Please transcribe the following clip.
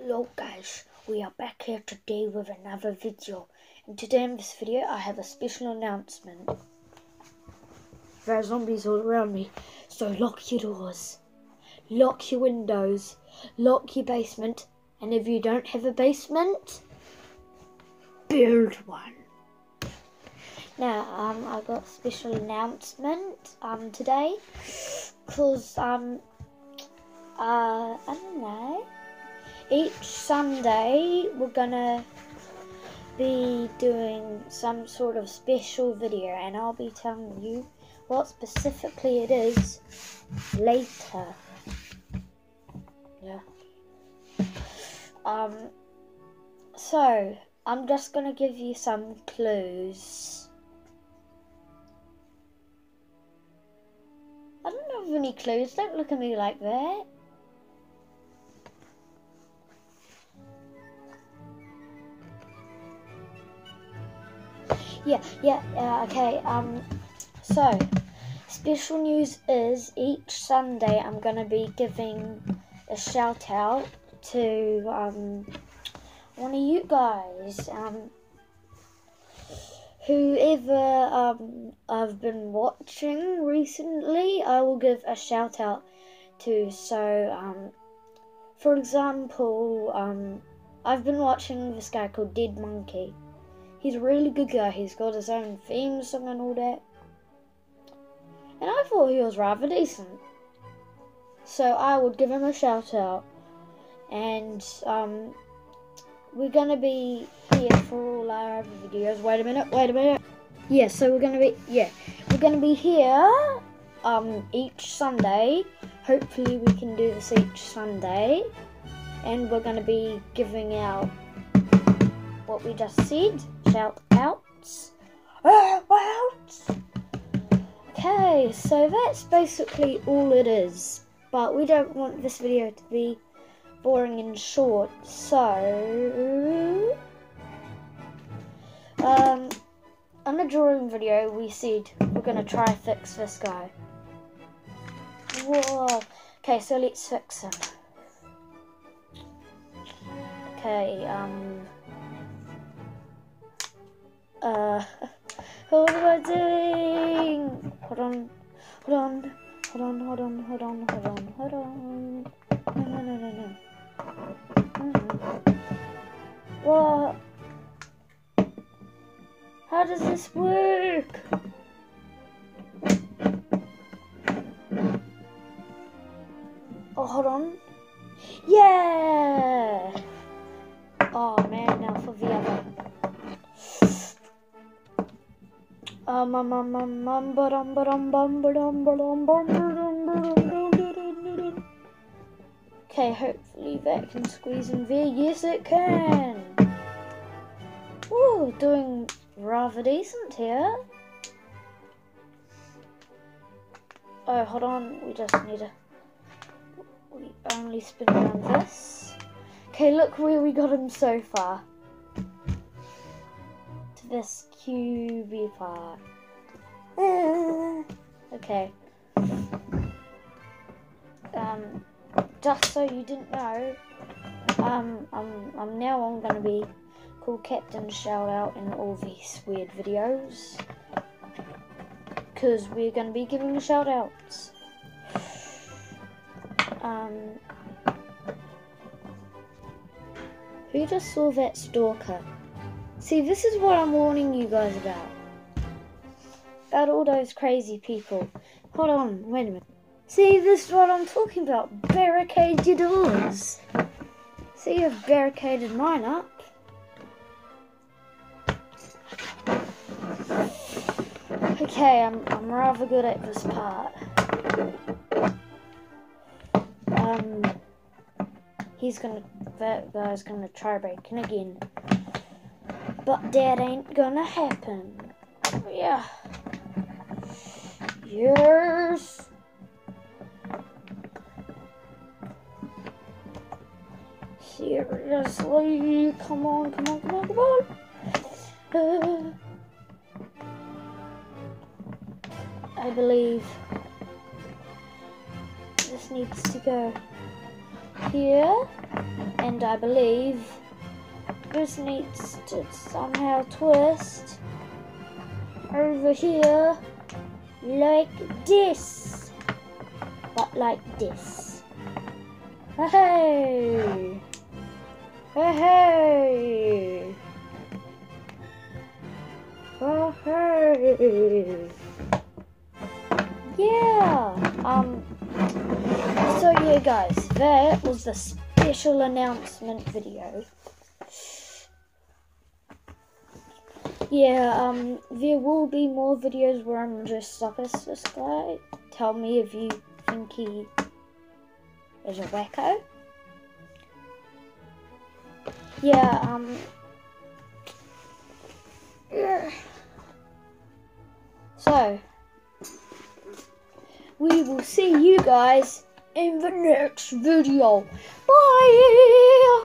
Hello guys, we are back here today with another video. And today in this video I have a special announcement. There are zombies all around me, so lock your doors, lock your windows, lock your basement, and if you don't have a basement, build one. Now, um, I got a special announcement um today, cause um, uh, I don't know each Sunday we're gonna be doing some sort of special video and I'll be telling you what specifically it is later. Yeah. Um so I'm just gonna give you some clues. I don't have any clues, don't look at me like that. Yeah, yeah, uh, okay. Um, so special news is each Sunday I'm gonna be giving a shout out to um one of you guys. Um, whoever um I've been watching recently, I will give a shout out to. So um, for example, um, I've been watching this guy called Dead Monkey. He's a really good guy. He's got his own theme song and all that. And I thought he was rather decent. So I would give him a shout out. And um, we're going to be here for all our other videos. Wait a minute, wait a minute. Yeah, so we're going to be, yeah, we're going to be here um, each Sunday. Hopefully we can do this each Sunday. And we're going to be giving out what we just said shout outs. outs. Okay, so that's basically all it is. But we don't want this video to be boring and short, so um on the drawing video we said we're gonna try fix this guy. Whoa. Okay, so let's fix him. Okay, um uh, what am I doing? Hold on, hold on, hold on, hold on, hold on, hold on, hold on. No, no, no, no, no. Mm-hmm. What? How does this work? Oh, hold on. Okay, hopefully that can squeeze in there. Yes, it can. Ooh, doing rather decent here. Oh, hold on. We just need to... We only spin around this. Okay, look where we got him so far this QB part. okay. Um, just so you didn't know, um, I'm, I'm now I'm gonna be called Captain Shout Out in all these weird videos. Because we're gonna be giving shout outs. Um, who just saw that stalker? See, this is what I'm warning you guys about. About all those crazy people. Hold on, wait a minute. See, this is what I'm talking about. Barricade your doors. See, I've barricaded mine up. Okay, I'm, I'm rather good at this part. Um, he's gonna, that guy's gonna try breaking again. But that ain't gonna happen. Yeah. Yes. Seriously, come on, come on, come on, come on. Uh, I believe this needs to go here. and I believe needs to somehow twist over here like this. But like this. Hey! Hey! Hey! Yeah! Um, so yeah guys, that was the special announcement video. Yeah, um, there will be more videos where I'm dressed up as this guy. Tell me if you think he is a wacko. Yeah, um. So, we will see you guys in the next video. Bye!